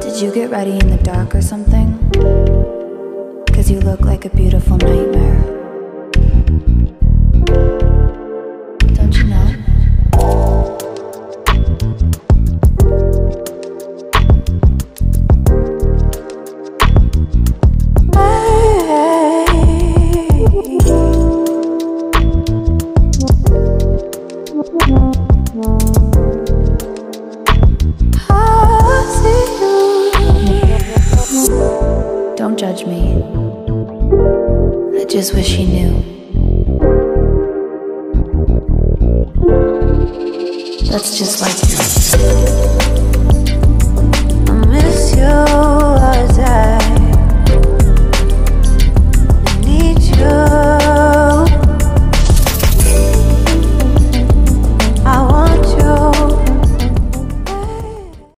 Did you get ready in the dark or something? Cause you look like a beautiful nightmare. Don't you know? Don't judge me. I just wish he knew. That's just like you.